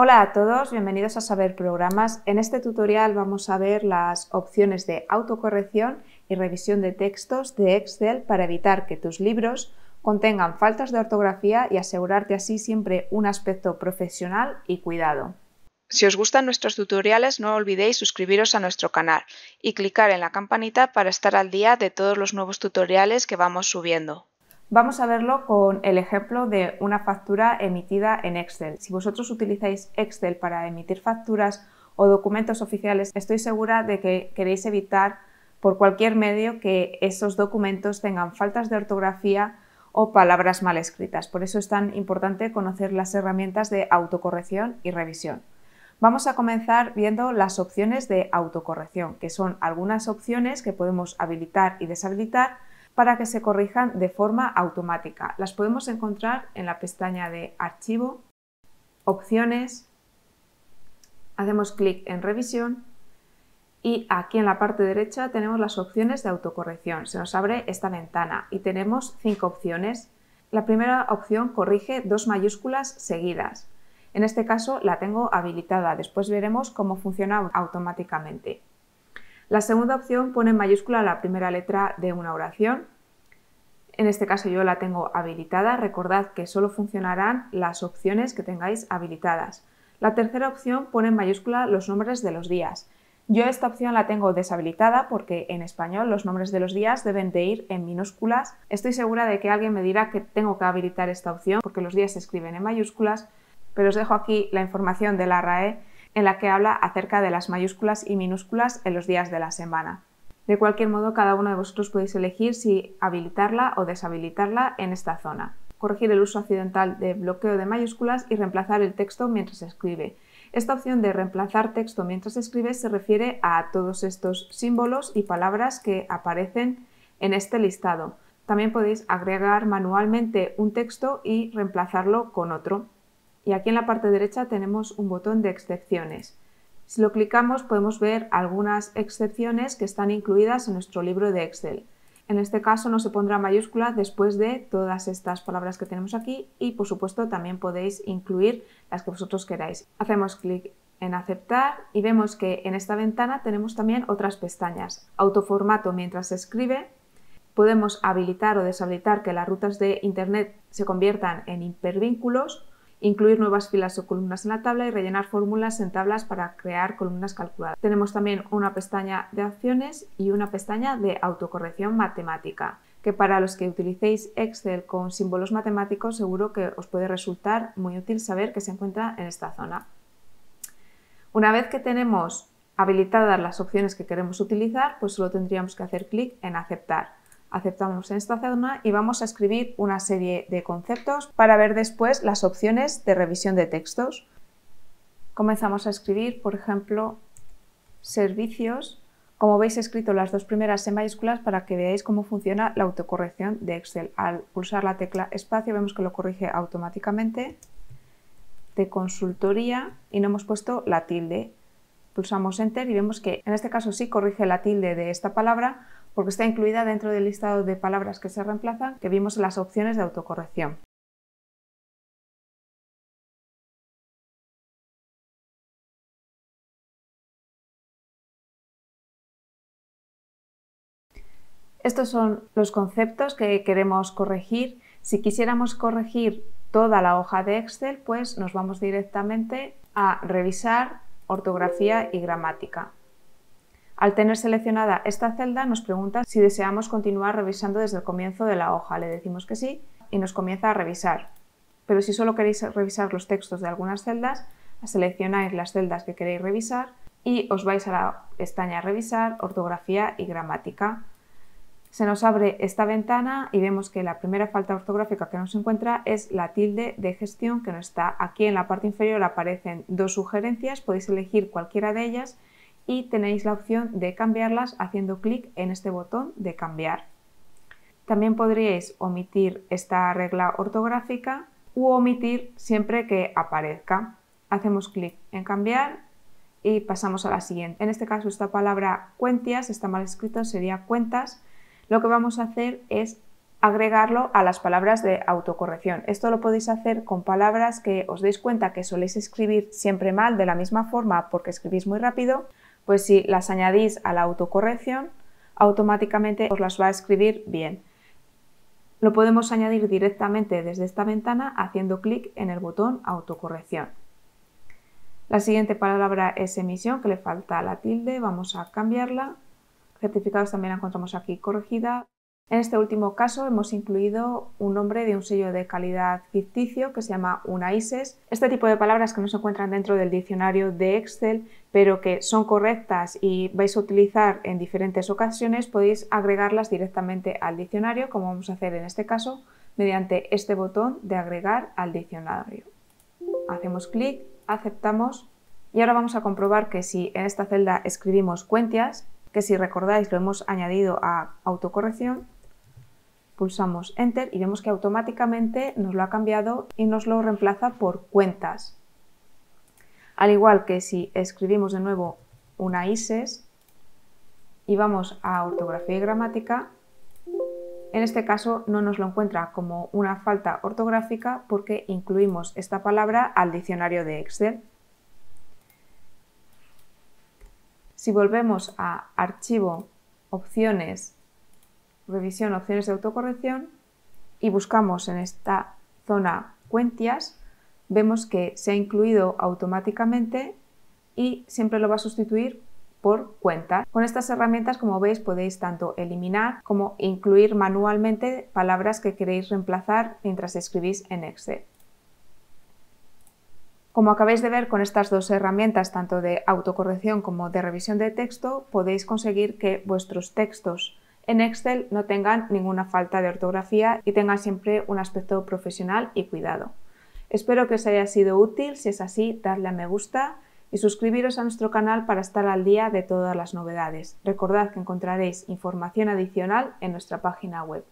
Hola a todos, bienvenidos a Saber Programas. En este tutorial vamos a ver las opciones de autocorrección y revisión de textos de Excel para evitar que tus libros contengan faltas de ortografía y asegurarte así siempre un aspecto profesional y cuidado. Si os gustan nuestros tutoriales no olvidéis suscribiros a nuestro canal y clicar en la campanita para estar al día de todos los nuevos tutoriales que vamos subiendo. Vamos a verlo con el ejemplo de una factura emitida en Excel. Si vosotros utilizáis Excel para emitir facturas o documentos oficiales, estoy segura de que queréis evitar por cualquier medio que esos documentos tengan faltas de ortografía o palabras mal escritas. Por eso es tan importante conocer las herramientas de autocorrección y revisión. Vamos a comenzar viendo las opciones de autocorrección, que son algunas opciones que podemos habilitar y deshabilitar para que se corrijan de forma automática. Las podemos encontrar en la pestaña de Archivo, Opciones, hacemos clic en Revisión y aquí en la parte derecha tenemos las opciones de autocorrección. Se nos abre esta ventana y tenemos cinco opciones. La primera opción corrige dos mayúsculas seguidas. En este caso la tengo habilitada, después veremos cómo funciona automáticamente. La segunda opción pone en mayúscula la primera letra de una oración. En este caso yo la tengo habilitada. Recordad que solo funcionarán las opciones que tengáis habilitadas. La tercera opción pone en mayúscula los nombres de los días. Yo esta opción la tengo deshabilitada porque en español los nombres de los días deben de ir en minúsculas. Estoy segura de que alguien me dirá que tengo que habilitar esta opción porque los días se escriben en mayúsculas, pero os dejo aquí la información de la RAE en la que habla acerca de las mayúsculas y minúsculas en los días de la semana. De cualquier modo, cada uno de vosotros podéis elegir si habilitarla o deshabilitarla en esta zona. Corregir el uso accidental de bloqueo de mayúsculas y reemplazar el texto mientras se escribe. Esta opción de reemplazar texto mientras se escribe se refiere a todos estos símbolos y palabras que aparecen en este listado. También podéis agregar manualmente un texto y reemplazarlo con otro y aquí en la parte derecha tenemos un botón de excepciones. Si lo clicamos podemos ver algunas excepciones que están incluidas en nuestro libro de Excel. En este caso no se pondrá mayúscula después de todas estas palabras que tenemos aquí y por supuesto también podéis incluir las que vosotros queráis. Hacemos clic en aceptar y vemos que en esta ventana tenemos también otras pestañas. Autoformato mientras se escribe. Podemos habilitar o deshabilitar que las rutas de Internet se conviertan en hipervínculos incluir nuevas filas o columnas en la tabla y rellenar fórmulas en tablas para crear columnas calculadas. Tenemos también una pestaña de acciones y una pestaña de autocorrección matemática, que para los que utilicéis Excel con símbolos matemáticos seguro que os puede resultar muy útil saber que se encuentra en esta zona. Una vez que tenemos habilitadas las opciones que queremos utilizar, pues solo tendríamos que hacer clic en aceptar aceptamos en esta zona y vamos a escribir una serie de conceptos para ver después las opciones de revisión de textos. Comenzamos a escribir, por ejemplo, servicios. Como veis he escrito las dos primeras en mayúsculas para que veáis cómo funciona la autocorrección de Excel. Al pulsar la tecla espacio vemos que lo corrige automáticamente de consultoría y no hemos puesto la tilde. Pulsamos Enter y vemos que en este caso sí corrige la tilde de esta palabra porque está incluida dentro del listado de palabras que se reemplazan que vimos en las opciones de autocorrección. Estos son los conceptos que queremos corregir. Si quisiéramos corregir toda la hoja de Excel, pues nos vamos directamente a revisar ortografía y gramática. Al tener seleccionada esta celda nos pregunta si deseamos continuar revisando desde el comienzo de la hoja. Le decimos que sí y nos comienza a revisar. Pero si solo queréis revisar los textos de algunas celdas, seleccionáis las celdas que queréis revisar y os vais a la pestaña Revisar, Ortografía y Gramática. Se nos abre esta ventana y vemos que la primera falta ortográfica que nos encuentra es la tilde de gestión que no está. Aquí en la parte inferior aparecen dos sugerencias, podéis elegir cualquiera de ellas y tenéis la opción de cambiarlas haciendo clic en este botón de cambiar. También podríais omitir esta regla ortográfica u omitir siempre que aparezca. Hacemos clic en cambiar y pasamos a la siguiente. En este caso esta palabra cuentias está mal escrito, sería cuentas. Lo que vamos a hacer es agregarlo a las palabras de autocorrección. Esto lo podéis hacer con palabras que os deis cuenta que soléis escribir siempre mal de la misma forma porque escribís muy rápido, pues si las añadís a la autocorrección, automáticamente os las va a escribir bien. Lo podemos añadir directamente desde esta ventana haciendo clic en el botón autocorrección. La siguiente palabra es emisión, que le falta la tilde, vamos a cambiarla. Certificados también la encontramos aquí corregida. En este último caso hemos incluido un nombre de un sello de calidad ficticio que se llama UNAISES. Este tipo de palabras que no se encuentran dentro del diccionario de Excel, pero que son correctas y vais a utilizar en diferentes ocasiones, podéis agregarlas directamente al diccionario, como vamos a hacer en este caso, mediante este botón de agregar al diccionario. Hacemos clic, aceptamos y ahora vamos a comprobar que si en esta celda escribimos cuentias, que si recordáis lo hemos añadido a autocorrección, pulsamos Enter y vemos que automáticamente nos lo ha cambiado y nos lo reemplaza por cuentas. Al igual que si escribimos de nuevo una ISES y vamos a ortografía y gramática, en este caso no nos lo encuentra como una falta ortográfica porque incluimos esta palabra al diccionario de Excel. Si volvemos a Archivo, Opciones revisión opciones de autocorrección y buscamos en esta zona cuentias, vemos que se ha incluido automáticamente y siempre lo va a sustituir por cuenta. Con estas herramientas, como veis, podéis tanto eliminar como incluir manualmente palabras que queréis reemplazar mientras escribís en Excel. Como acabáis de ver con estas dos herramientas, tanto de autocorrección como de revisión de texto, podéis conseguir que vuestros textos en Excel no tengan ninguna falta de ortografía y tengan siempre un aspecto profesional y cuidado. Espero que os haya sido útil, si es así, darle a me gusta y suscribiros a nuestro canal para estar al día de todas las novedades. Recordad que encontraréis información adicional en nuestra página web.